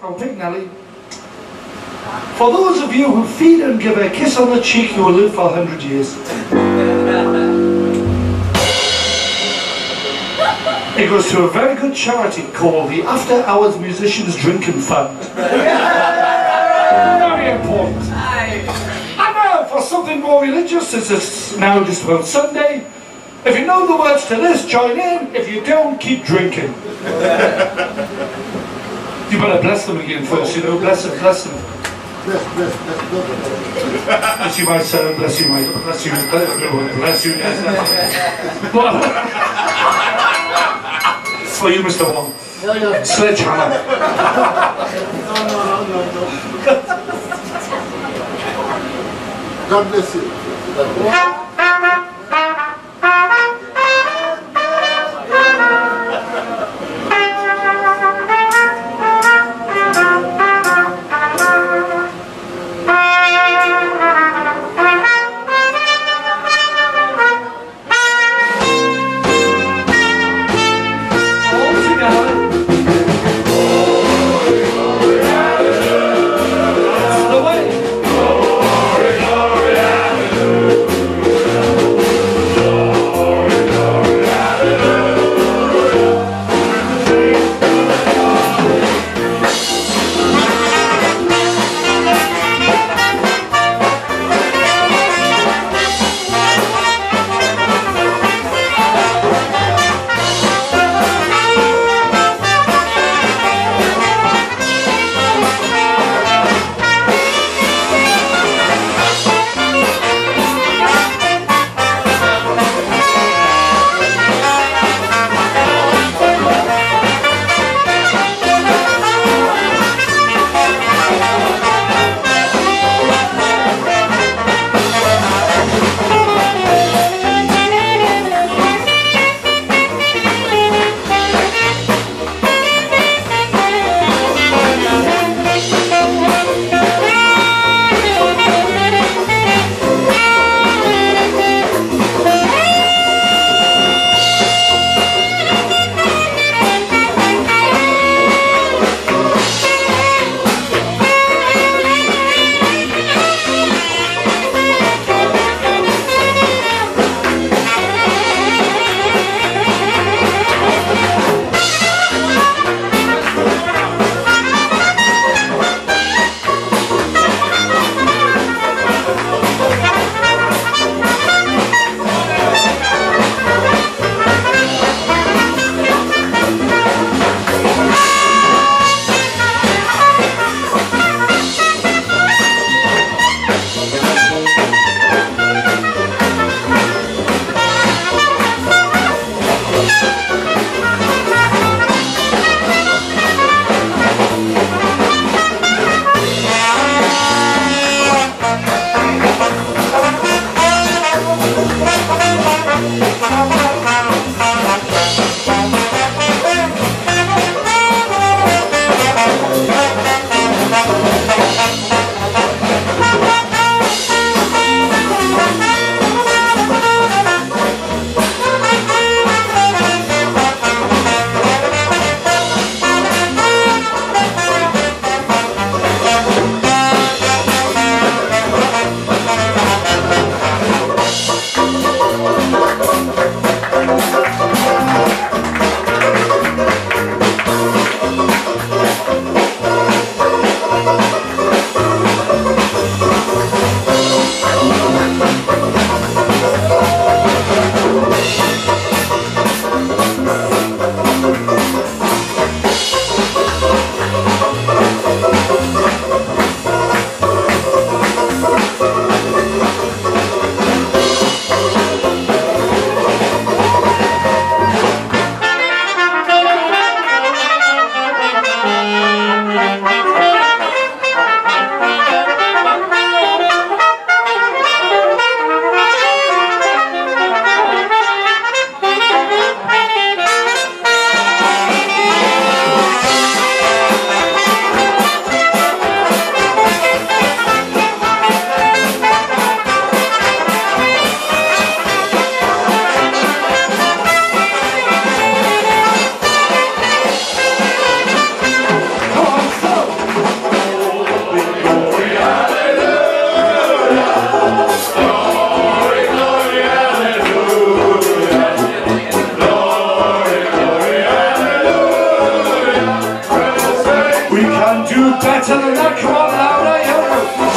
I'll pick Nelly. For those of you who feed and give a kiss on the cheek, you will live for a hundred years. It goes to a very good charity called the After Hours Musicians Drinking Fund. very important. And now for something more religious, it's now just about Sunday. If you know the words to this, join in. If you don't, keep drinking. you better bless them again first, you know. Bless them, bless them. Bless, bless, bless, bless. Bless you, my son. Bless you, my bless you, bless you. bless Yes. For you, Mr. Wong. No, no, Sledgehammer. no, no, no, no. God bless you. All do better than that. Come on,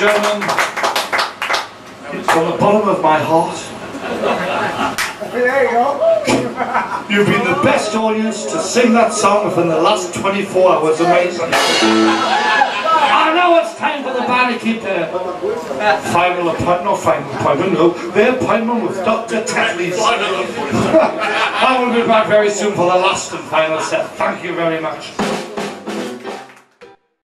and gentlemen, from the bottom of my heart, There you go. you've been the best audience to sing that song within the last 24 hours. Amazing. I know it's time for the band to keep their final appointment, not final appointment, no, their appointment with Dr. Tetley's. I will be back very soon for the last and final set. Thank you very much.